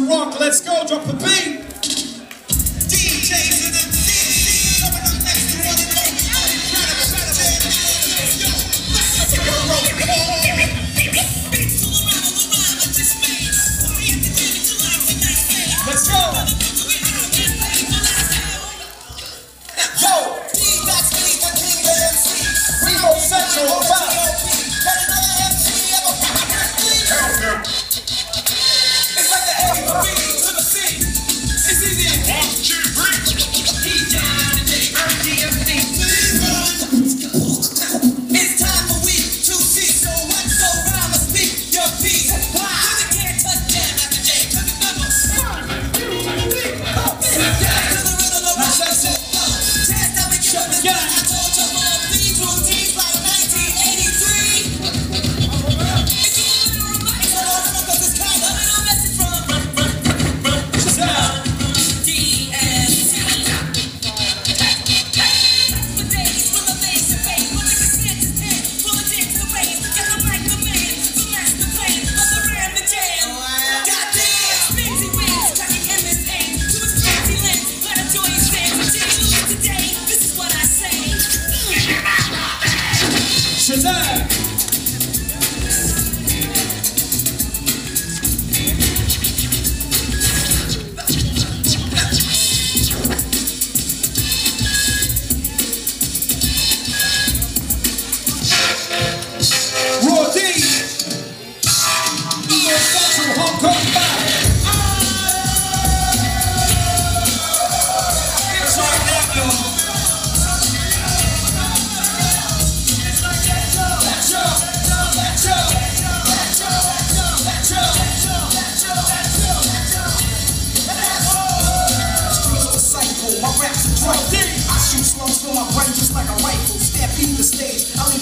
rock. Let's go, drop the beat. Shazam.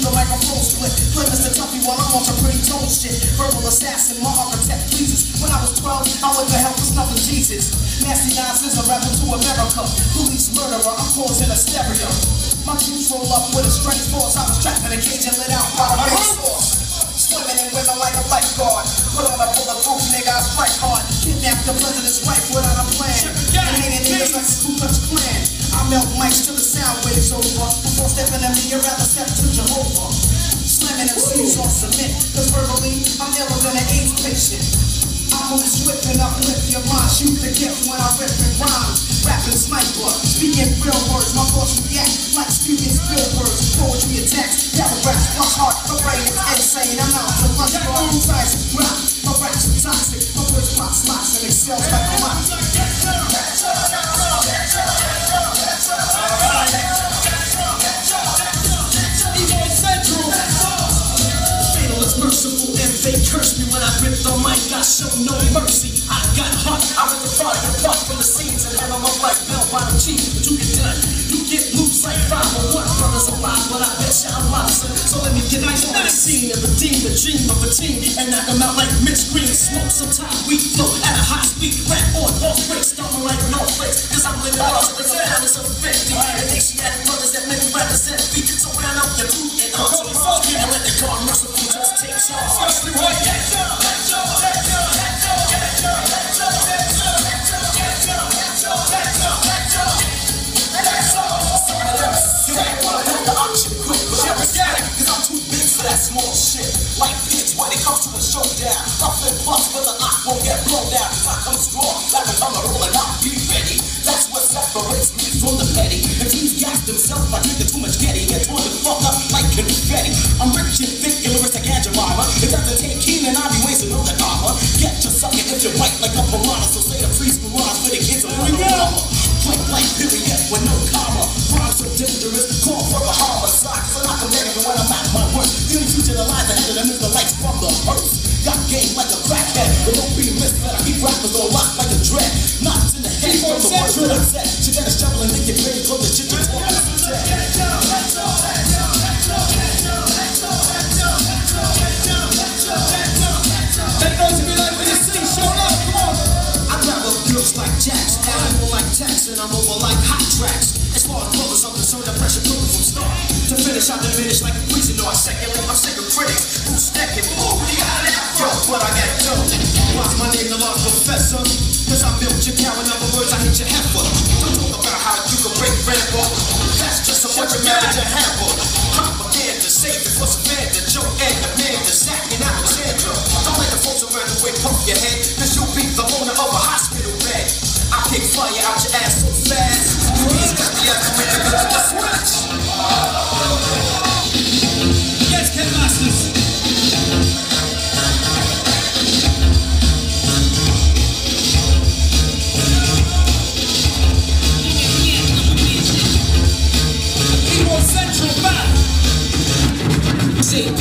The microphone split. Play Mr. Tuffy while I'm on some pretty tone shit. Verbal assassin, my architect pleases. When I was 12, I went to hell for snuffing Jesus. Nasty nonsense, a rapper to America. Police murderer, I'm causing a stereo. My juice roll up with a strange force. I was trapped in a cage and lit out by the rain source. Swimming in women like a lifeguard. Put on a bulletproof nigga, I strike hard. Kidnap the president's wife without a plan. And hanging niggas like Ku Klux Klan. I melt mics till the sound waves over. Before stepping in me, you'd rather step to Jehovah. Slamming MCs on cement. Cause verbally, I'm iller than an AIDS patient. I move swift and uplift your mind. Shoot the gift when I rip and rhyme. Rapping sniper, speaking real words. My thoughts react like Steven Spielberg. Poetry attacks, paragraphs, my heart, my brain is insane. I'm out to lunch all sides of drop. Rip the mic. Show no mercy. I got heart. I rip the front and apart from the scenes and I'm up like bell bottom cheese. But you get done. You get loose like five or one brothers alive, but I bet you I'm lost. So let me get on the scene and redeem the dream of a team and knock 'em out like Mitch Green. Smoke some time, we flow at a high speed. Rap on off breaks, stumble like no flakes. Cause I'm living up to the balance of 50. And Asiatic brothers that make me represent me. So when I know you're a showdown. I flip bust, but the lock won't get blown down. I come strong, like a hammer rolling out, be ready. That's what separates me from the petty. If these gas themselves by drinking too much Getty, get torn the fuck up like confetti. I'm rich and thick, illiterate like Aunt Jemima. It doesn't take keen and I be wasting on the armor. Get your sucker if you bite like a piranha. So say the priest piranha for the kids of mama. Play like period with no comma. Rhymes so dangerous, call for a homicide. So can let it when I'm at my worst. You need to the lines ahead of them is the lights from the hearse. Got game like a crackhead, but don't be misled. I keep rappers on lock like a dread. Knots in the head from the words that I said. She got a shovel and they get ready for the shit to talk. Make those of you like what you see, show up, come on. I grab up girls like Jax, animal like Tex, and I'm over like hot tracks. As far as brothers, I'm concerned, the pressure cooking from start to finish. I diminish like a poison, no, I second like I'm second critics. Who's stacking? Ooh, what do you got Yo, what I got done. Why's my name the Lord Professor? Cause I built your cow, in other words, I hit your heifer. Don't talk about how you can break grandpa. That's just a bunch of marriage and hamper.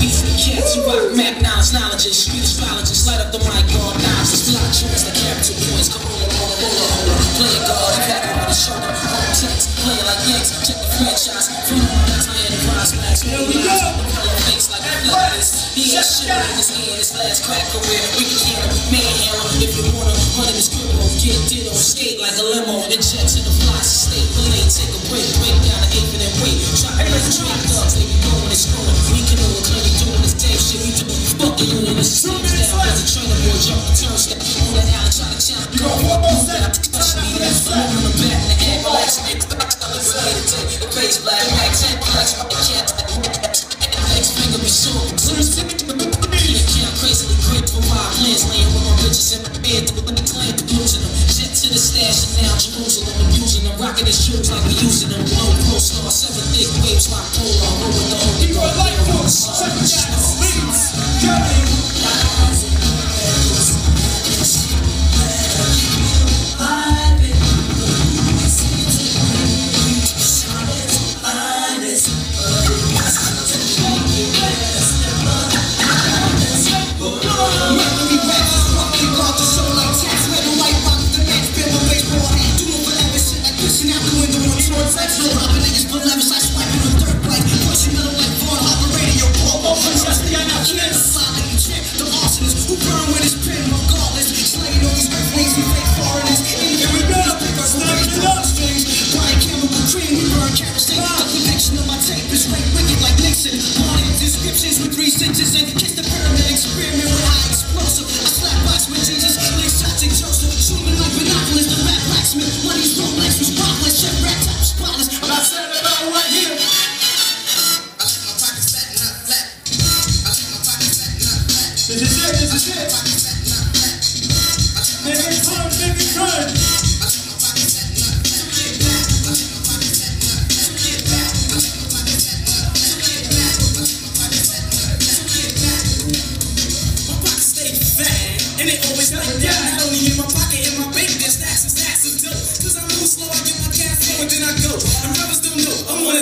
To cats who rock map knowledge, knowledges, street astrologists, light up the mic, guard knives, it's block joints, the capital points, Corolla, roller, roller, roller, play a guard, you back over the shoulder, home text, playing like Yanks, check the franchise, on enterprise max, Here we go. Color face like a flash, he ain't shit in his hand, his last crack career, we can him, manhandle if you wanna, run in his criminal, get ditto, skate like a limo, jet to the fly, state, relate, take a break, break down the eighth and wait, try to make drink thugs, they be going and screwing, we can know clearly doing this damn shit. We doing. Fucking you in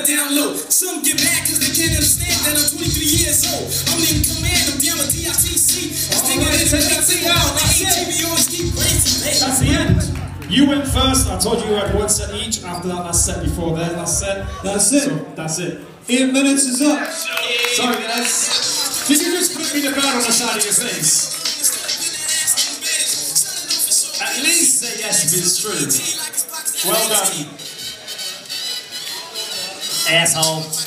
down low. Some get mad cause they can't understand that I'm 23 years old. I'm in command, I'm down with DITC. This thing Alright, is take that thing out, The. ATV always keep racing. That's the end. You went first. I told you you had one set each. After that, last set before there, last set. That's it. So that's it. Eight minutes is up. Sorry, guys. Did you just put me the bird on the side of your face? At least say yes if it's true. Well done. Asshole.